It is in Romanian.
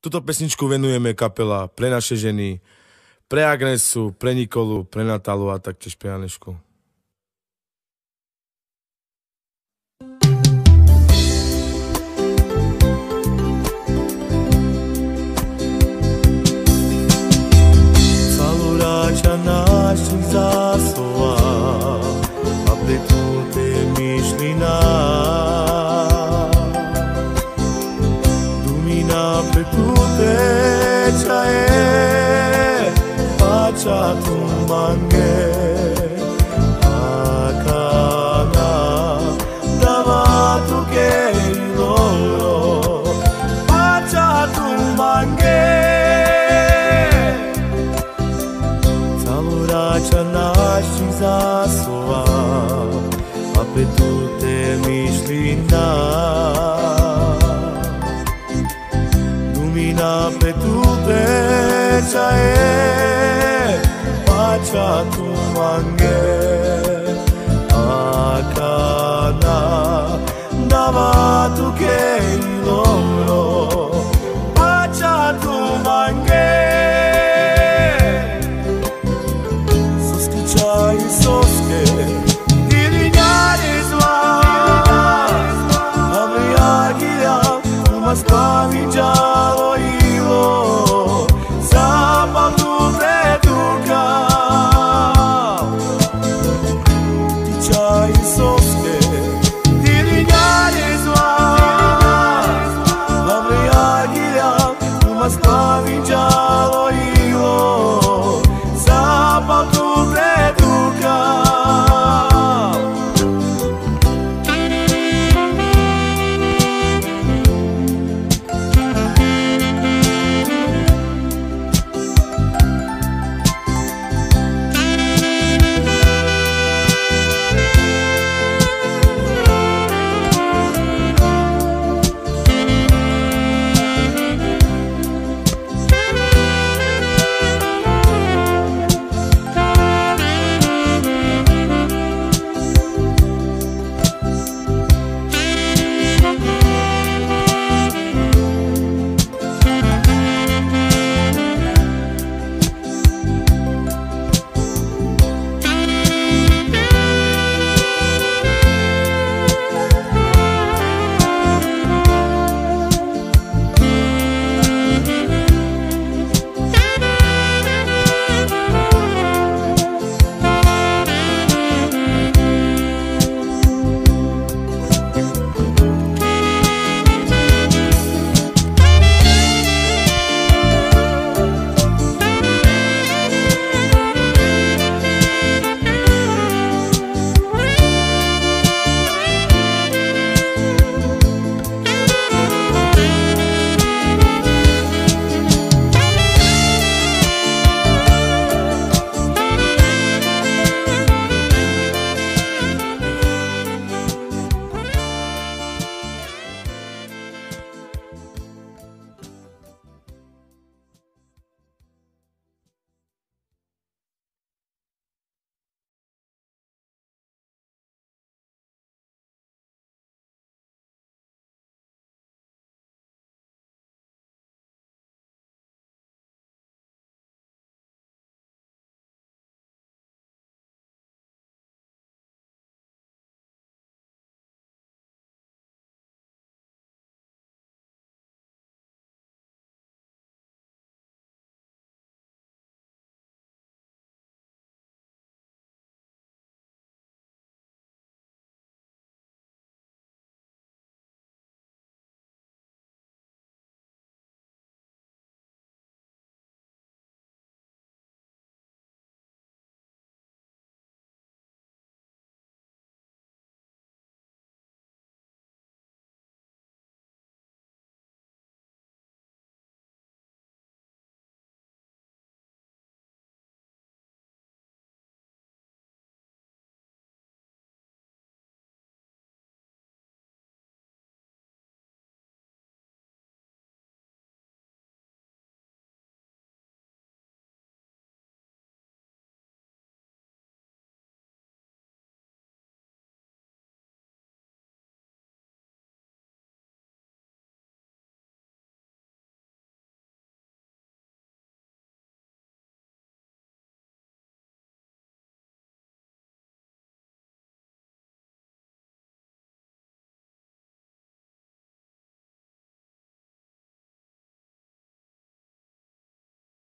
Tuto pesničku venujeme kapela pre naše ženy, pre Agnesu, pre Nikolu, pre Natalu a taktiež pre Anešku. Dumina pletute čaje, pača tu mange. Akana, dava tu lolo, pača tu mange. Salurača naših zasova, a petute mišlina. Lumina petute čaje, pača tu mange. Akana, dava tu lolo, pača tu mange. Soske čaj soske Dilinjari zva Ame agilja Uma spavi so